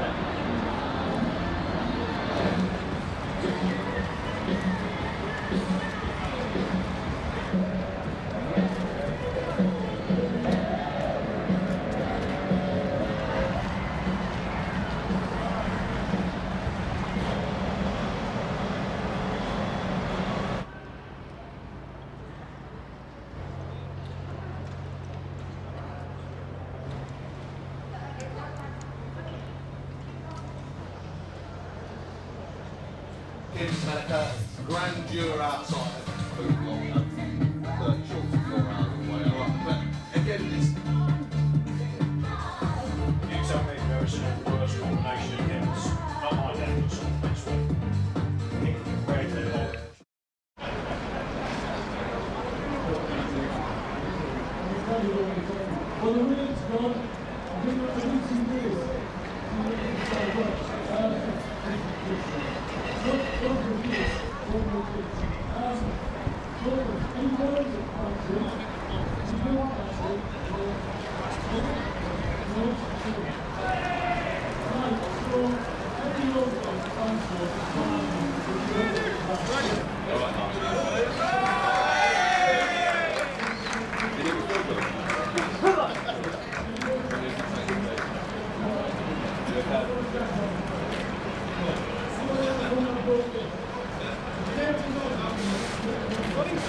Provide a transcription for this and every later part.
Amen. Gives that grandeur outside. Food long enough. 30 short of. All right, but again, You tell me there is a worse combination of. Not my dad,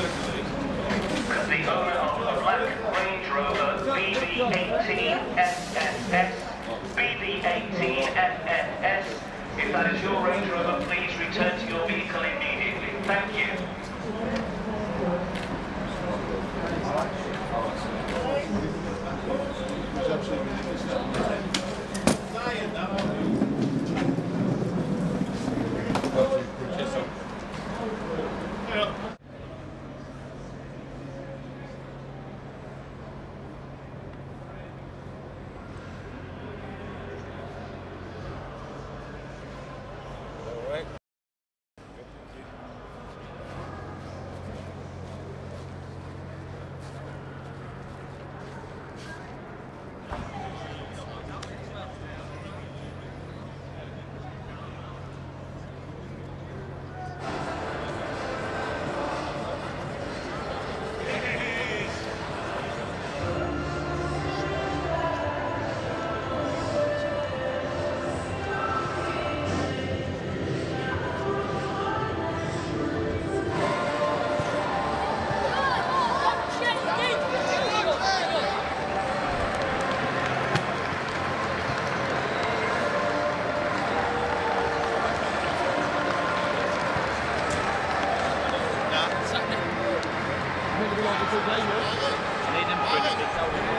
Circulation. The owner of the black Range Rover BB18FFS. BB18FFS. If that is your Range Rover, please return to your vehicle immediately. Thank you. problemen. Nee, dat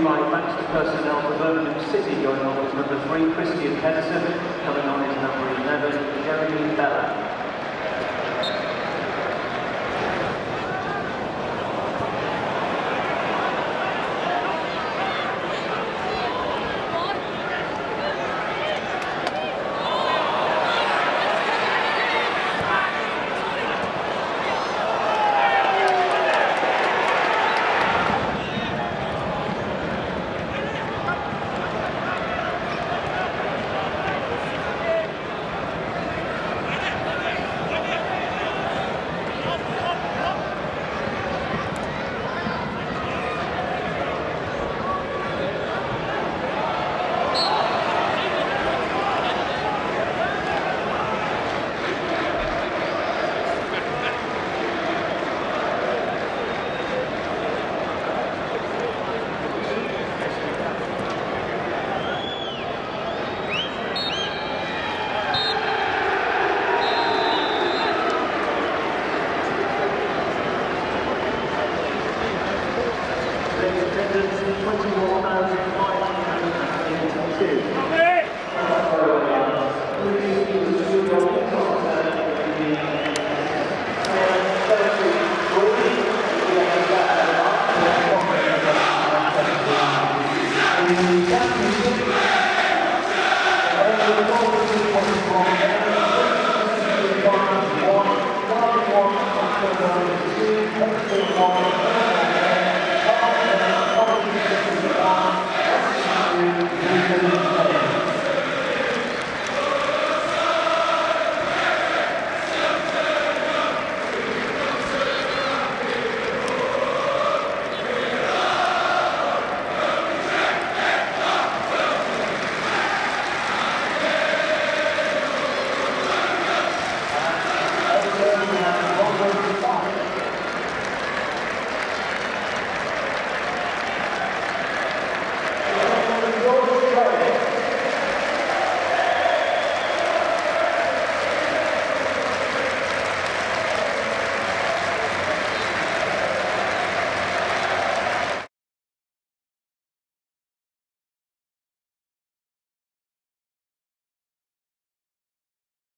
two by Baxter personnel for Birmingham City going on with number three, Christian Henderson, coming on as number 11, Jérémie Bela.